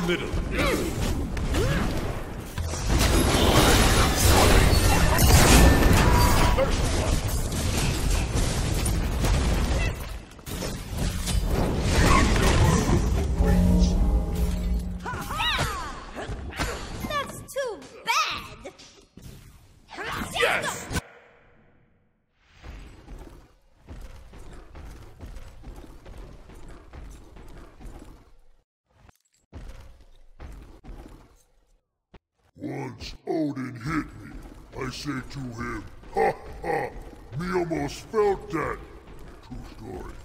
Be say to him, ha ha, me almost felt that. True story.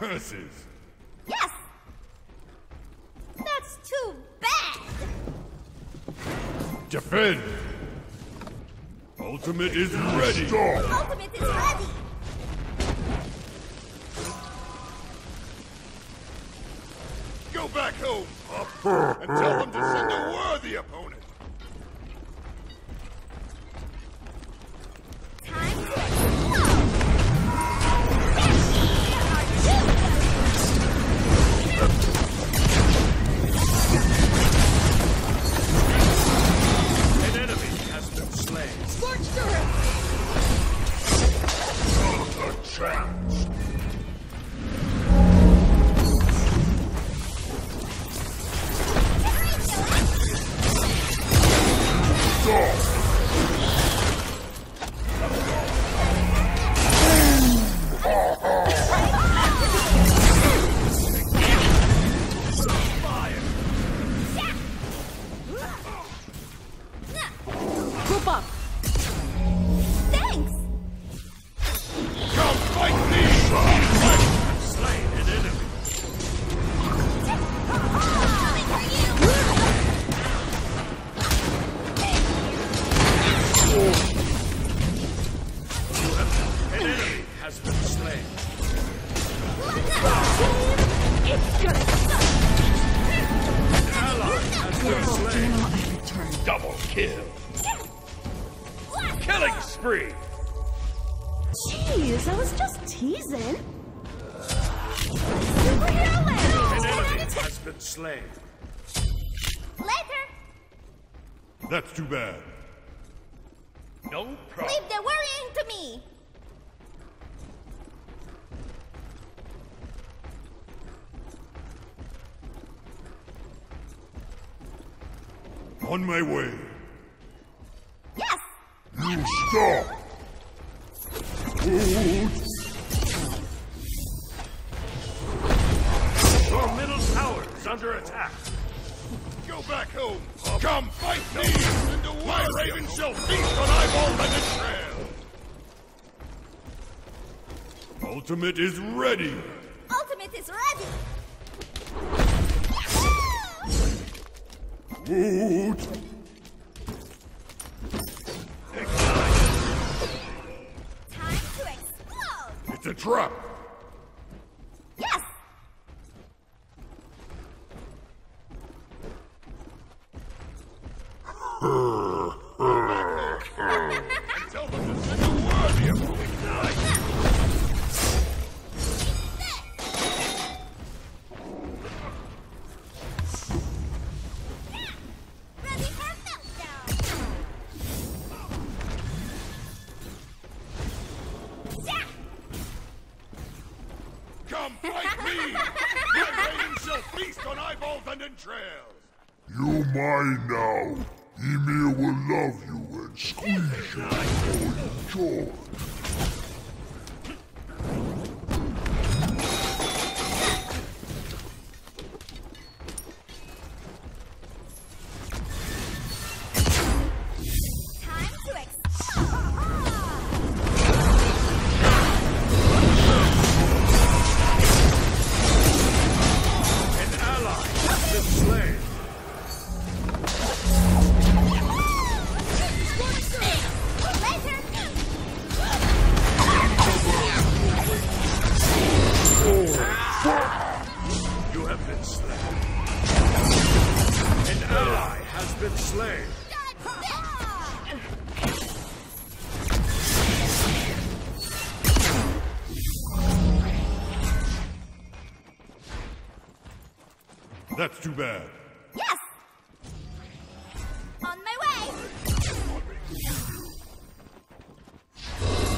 Curses! Yes! That's too bad! Defend! Ultimate is ready! Stop! Ultimate is ready! Go back home, Pup, and tell them to send a worthy chance! On my way. Yes! You stop! Hold! Your middle tower is under attack. Go back home. Come fight me. And away. My raven shall feast on eyeballs and entrails. Ultimate is ready. Woot. Time to explode! It's a trap. That's too bad. Yes! On my way!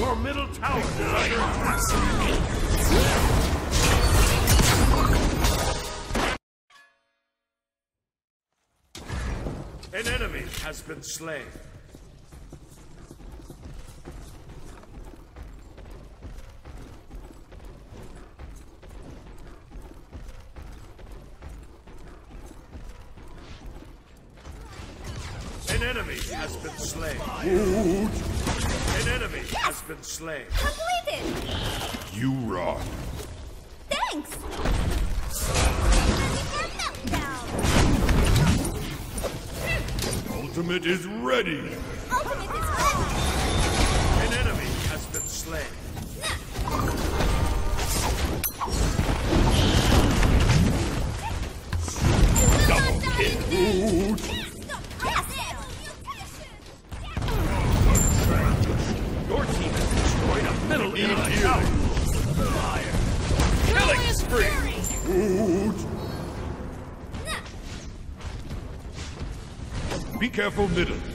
Your middle tower is under attack. An enemy has been slain. An enemy has been slain. An enemy has been slain. Completed! You rot. Thanks! Ready for meltdown! Ultimate is ready. Ultimate is ready! An enemy has been slain. Double kill! Enemy. Fire. Killing spree. Be careful, middle.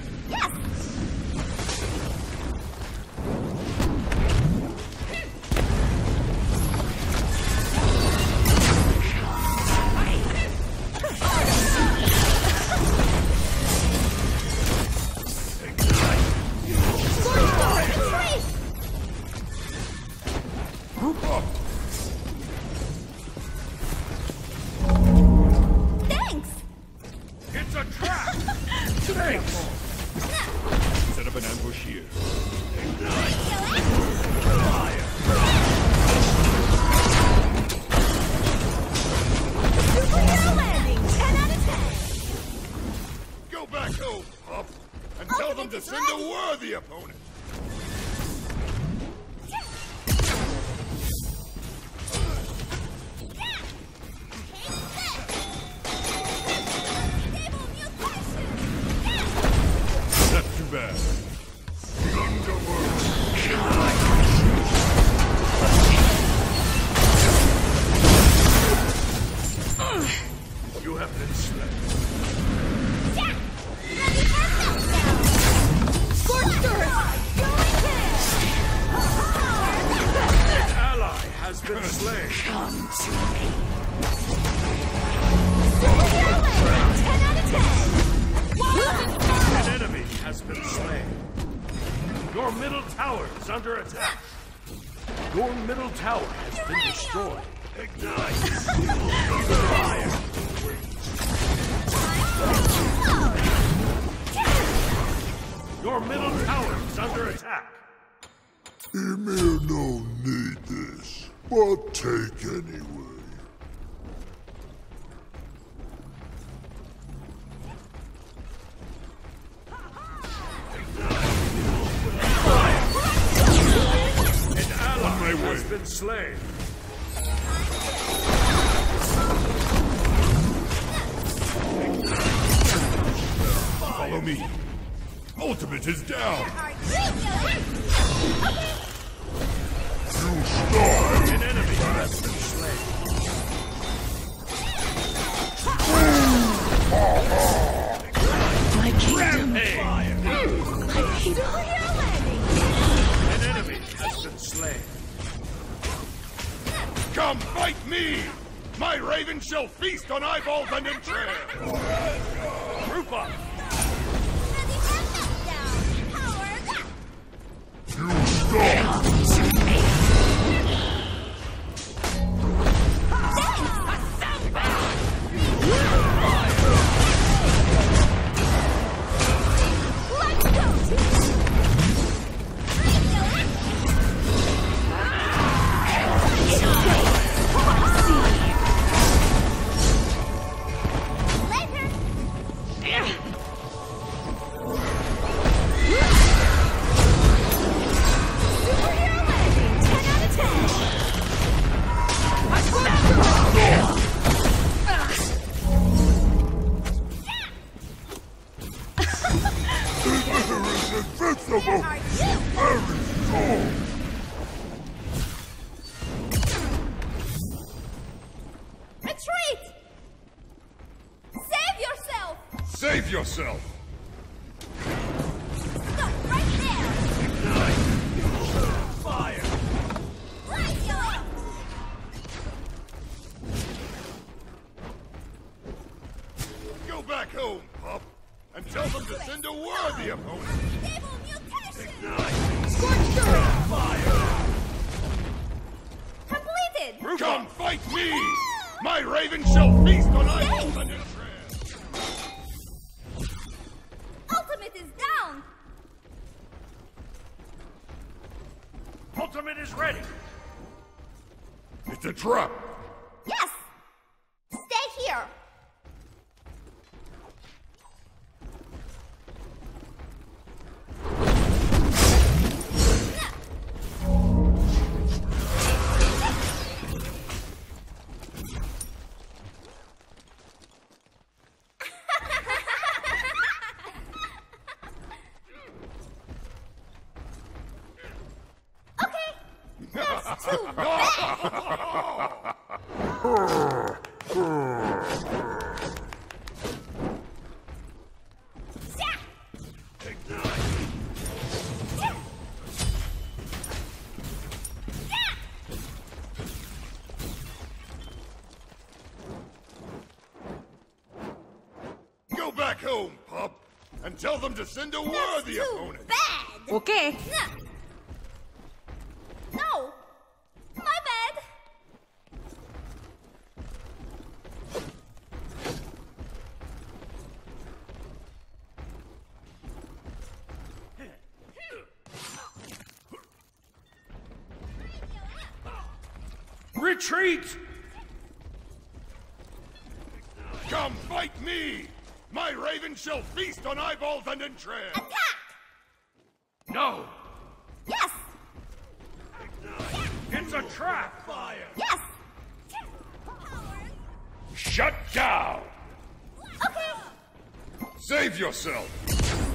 Tell them to send a worthy opponent. That's too bad. You have been slain. Under attack. Your middle tower has been destroyed. Ignite! Your middle tower is under attack. Ymir no need this, but take anyway. Ally has been slain. Follow me. Ultimate is down. You start. An enemy has been slain. My kingdom. Rampage! Superhero landing! Fight me! My raven shall feast on eyeballs and entrails! Group! You stop! Yourself! ultimate is ready. It's a trap. tell them to send a worthy too opponent. Bad. Okay. No. My bad. Retreat! shall feast on eyeballs and entrails! Attack! No! Yes! It's a trap! Fire! Yes! Shut down! Okay! Save yourself!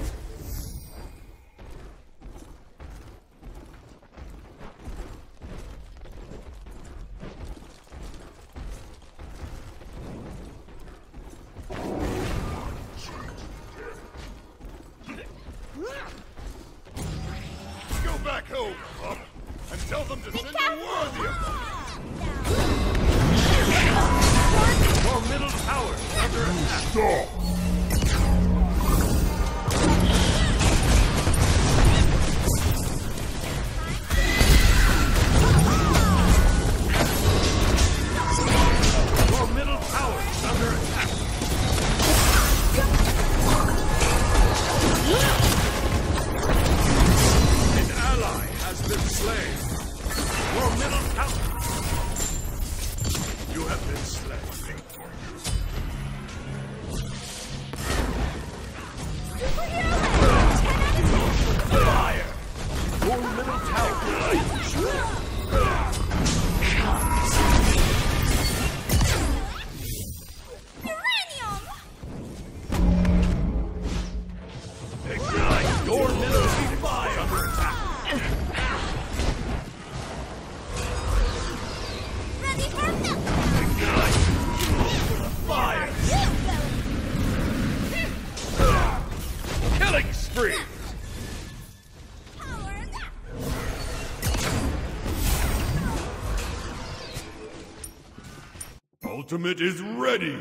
Ultimate is ready!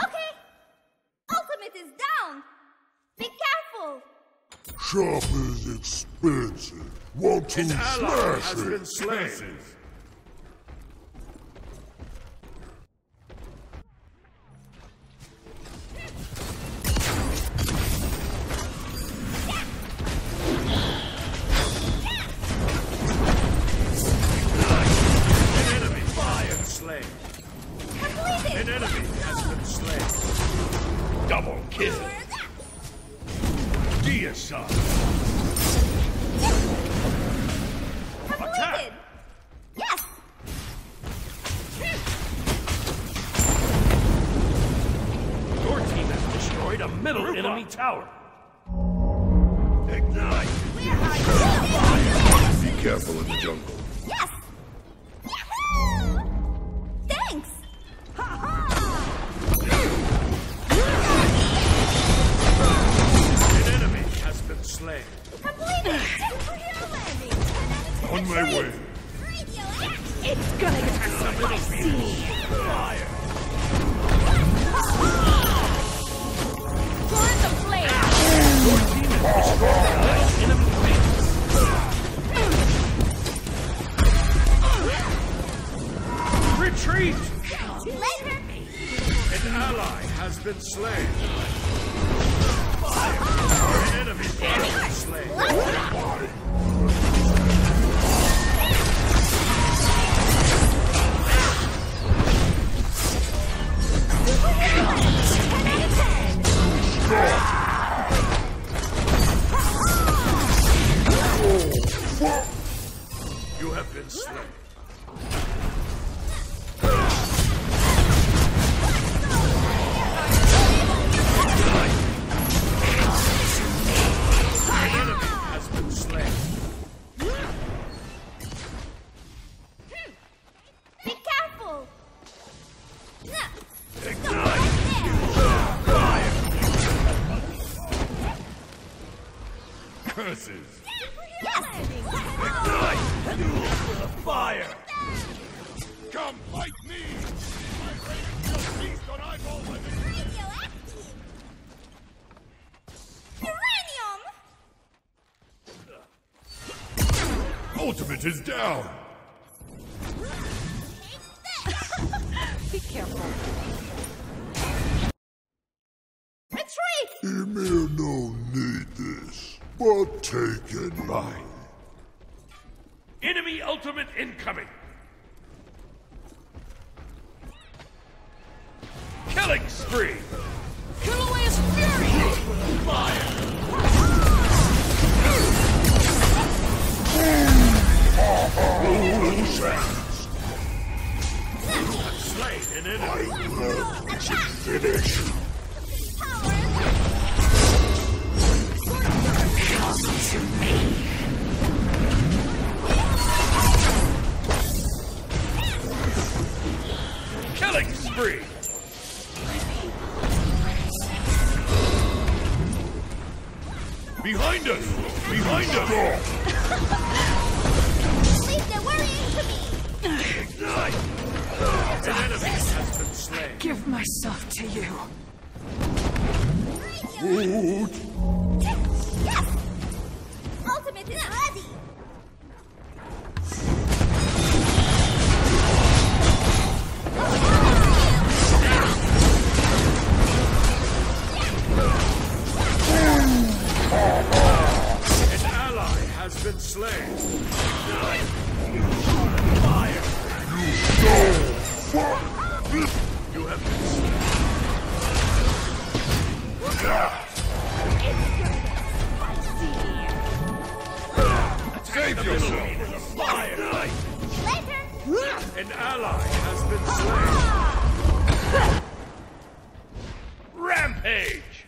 Okay! Ultimate is down! Be careful! Sharp is expensive! Want to you smash it! Tower. Ignite! Fire! Come fight me! My raven eyeball! Radioactive! Uranium! Ultimate is down. Be careful. Take. Enemy ultimate incoming! Killing spree! Kill away his fury. Fire! Slain an enemy! Finish. Good. Yes! Ultimate is ready! An ally has been slain. Ignite! Fire! You have been slain. Save yourself. Fire! Later! An ally has been slain. Rampage!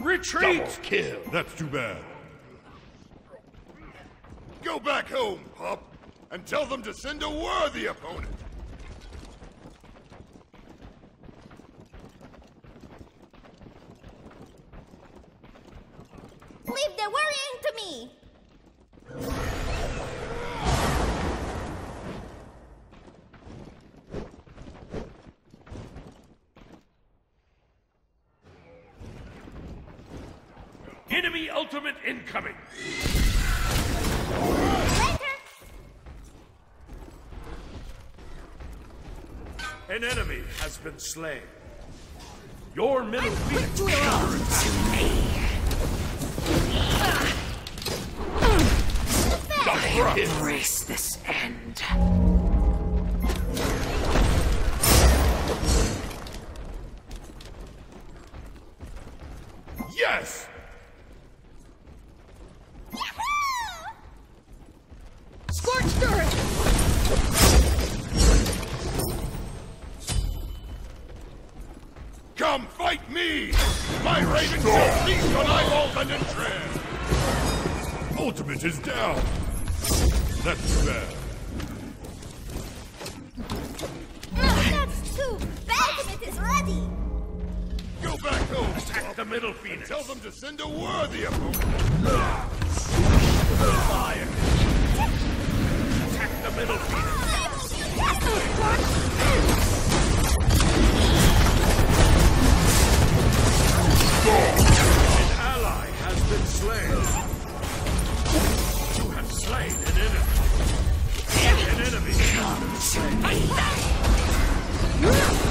Retreat! kill. That's too bad. Go back home, pup, and tell them to send a worthy opponent. Incoming! An enemy has been slain. Your middle phoenix to all. Embrace this end. Yes! The middle phoenix! Tell them to send a worthy opponent! Fire! Attack the middle phoenix! An ally has been slain! You have slain an enemy! An enemy has been slain!